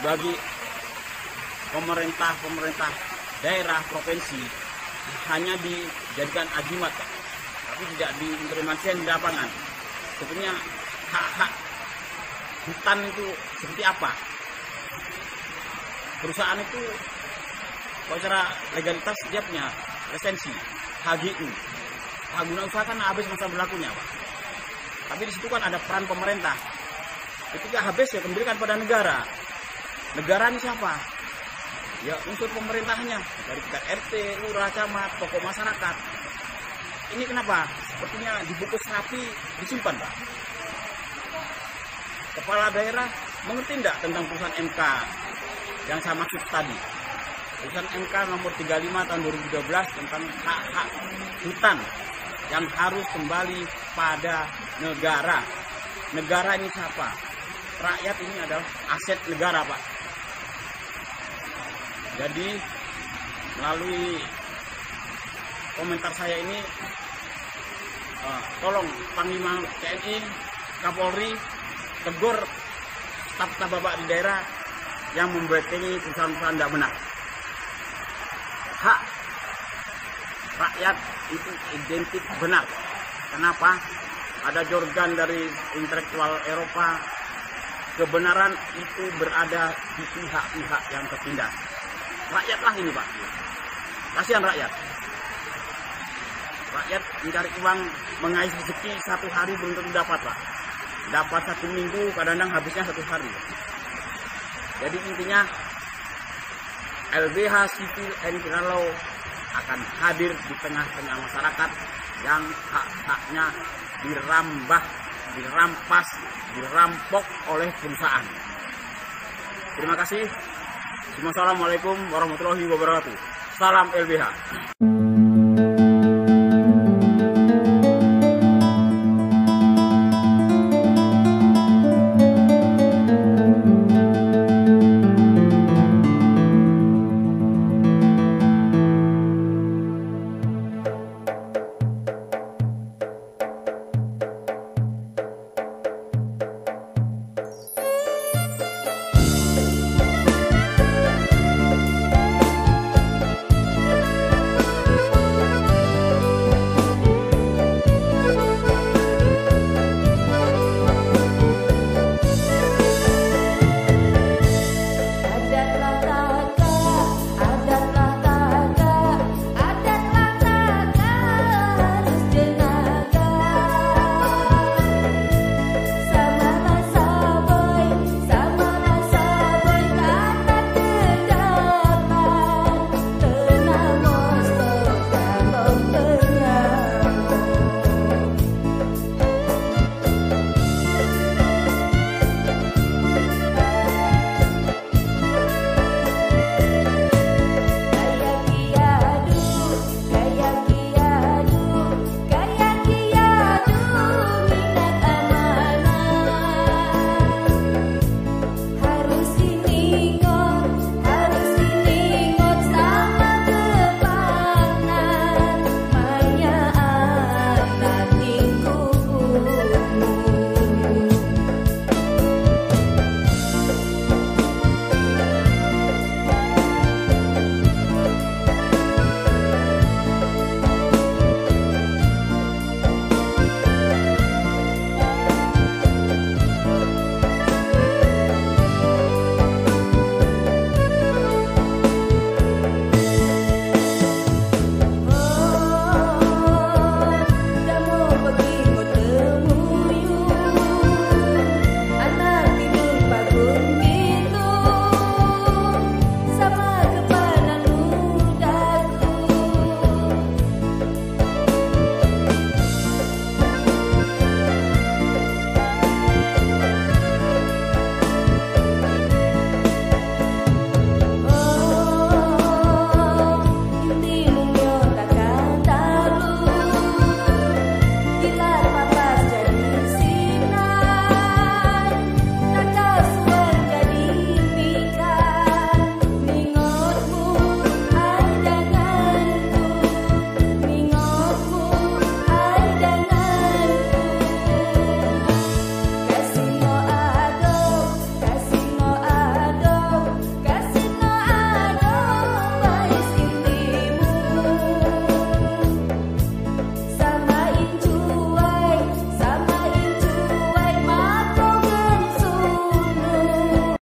bagi pemerintah-pemerintah daerah provinsi hanya dijadikan ajimat tapi tidak diimplementasikan di lapangan. Sebetulnya hak-hak hutan itu seperti apa? Perusahaan itu secara legalitas dia punya lisensi HGU hak guna usaha kan habis masa berlakunya Pak. Tapi di situ kan ada peran pemerintah. Ketika habis ya kembalikan pada negara negara ini siapa ya unsur pemerintahnya dari tingkat RT, lurah, camat, tokoh masyarakat. Ini kenapa? Sepertinya dibungkus rapi, disimpan, Pak. Kepala daerah mengerti tidak tentang putusan MK yang saya maksud tadi? Putusan MK nomor 35 tahun 2012 tentang hak-hak hutan yang harus kembali pada negara. Negara ini siapa? Rakyat ini adalah aset negara, Pak jadi melalui komentar saya ini uh, tolong Panglima TNI, Kapolri tegur staf-staf bapak di daerah yang ini perusahaan-perusahaan tidak benar. Hak rakyat itu identik benar. Kenapa? Ada jorgan dari intelektual Eropa, kebenaran itu berada di pihak-pihak yang tertindas rakyatlah ini pak kasihan rakyat rakyat mencari uang mengais rezeki satu hari belum tentu dapat pak dapat satu minggu kadang-kadang habisnya satu hari jadi intinya LBH Civil and akan hadir di tengah-tengah masyarakat yang hak-haknya dirambah, dirampas, dirampok oleh perusahaan. Terima kasih. Assalamualaikum warahmatullahi wabarakatuh. Salam LBH.